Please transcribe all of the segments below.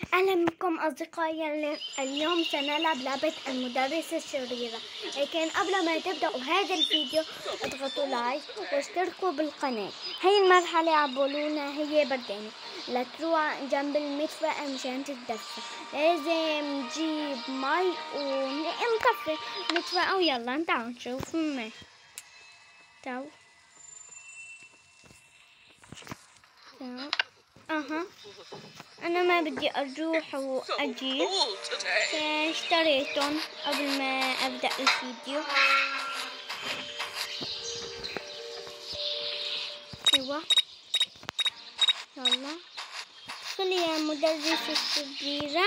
أهلا بكم أصدقائي اليوم سنلعب لعبة المدرسة الشريرة. لكن قبل ما تبدأوا هذا الفيديو اضغطوا لايك واشتركوا بالقناة. هي المرحلة عبولونا هي بردانة لا تروح جنب المدفأة مشان تتدفى لازم نجيب مي ونكفي مدفأة ويلا تعالوا نشوف ما. تعالوا أها. أنا ما بدي أروح وأجي. اشتريتهم قبل ما أبدأ الفيديو. أيوه. يلا. ادخلي يا مدرسة الشريرة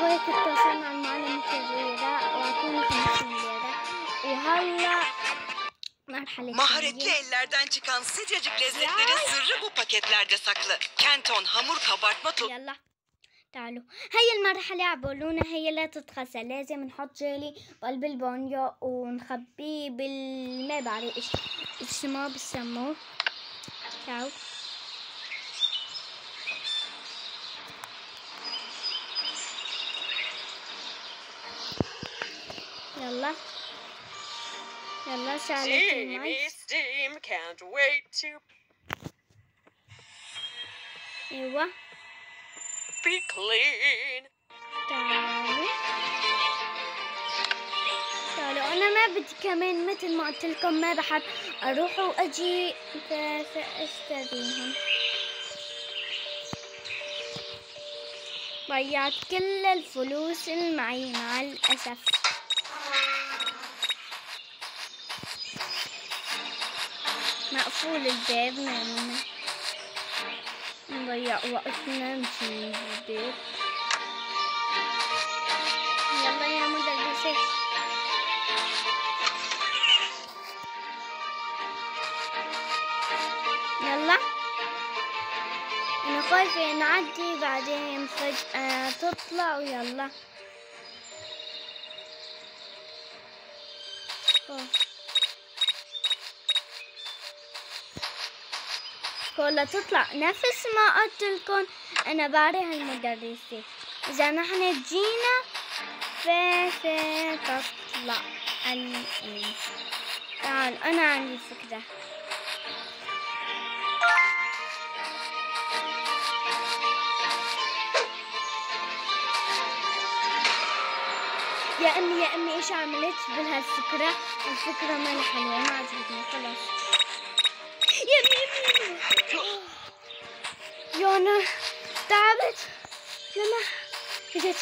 أيوه هيك اتصل مع المعلم الشريرة واعطوني خمسين ليرة وهلا Maharetli ellerden çıkan sıcacık lezzetlerin sırrı bu paketlerde saklı. Kenton hamur kabartma tozu يلا تعالوا. هي المرحلة عبولونا هي لا تتغسل لازم نحط جيلي بقلب البانيو ونخبيه بال ما بعرف إيش ما بسموه تعالوا. يلا يلا شعلت أيوه be clean. تعالوا تعالوا أنا ما بدي كمان مثل ما قلت لكم ما بحب أروح واجي ف- فاشتريهم ضيعت كل الفلوس اللي معي مع الاسف مقفول الباب ما نضيع وقتنا نمشي من البيت يلا يا مدرسة. يلا. أنا خايفة نعدي بعدين فجأة تطلع ويلا. أوه. ولا تطلع نفس ما قلت لكم أنا بعرف المدرسة. إذا نحن جينا فتطلع الآن تعال أنا عندي فكرة. يا أمي يا أمي إيش عملت بهالفكرة؟ الفكرة ما حلوة ما عجبتني خلاص. أنا تعبت لما جيت.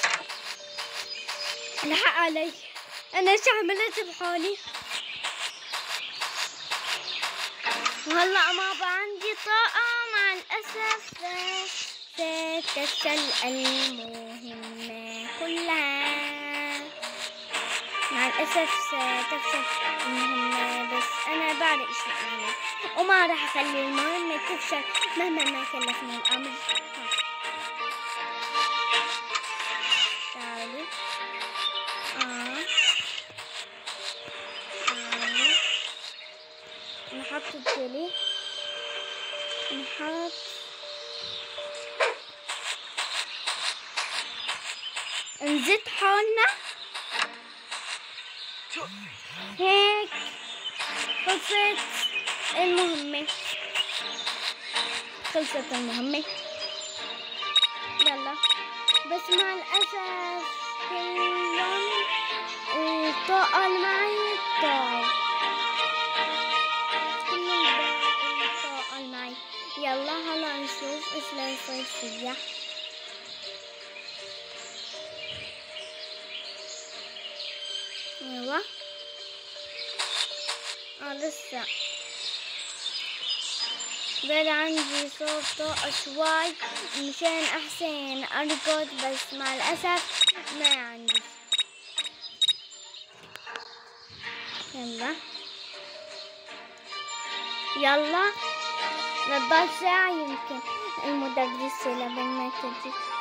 الحق علي. أنا إيش عملت بحالي وهلا ما بقى عندي طاقة مع الأسف ستفشل المهمة كلها. مع الأسف ستفشل المهمة بس أنا بعرف إيش أعمل وما راح أخلي المهمة تفشل مهما ما كلفني الأمر. تعالوا آه. تعالوا نحط الجيلي نحط نزيد حالنا هيك. خلصت المهمة. خلصت المهمة. يلا. بس مع الأسف كلهم الطاقة اللي معي ضاعوا كل الطاقة اللي معي. يلا هلا نشوف إيش لا يصير فيها. أيوه آه لسه. بل عندي صوت طاقة شوي مشان أحسن أرقد بس مع الأسف ما عندي. يلا. يلا. نضل ساعة يمكن المدرسة لبن ما تجي.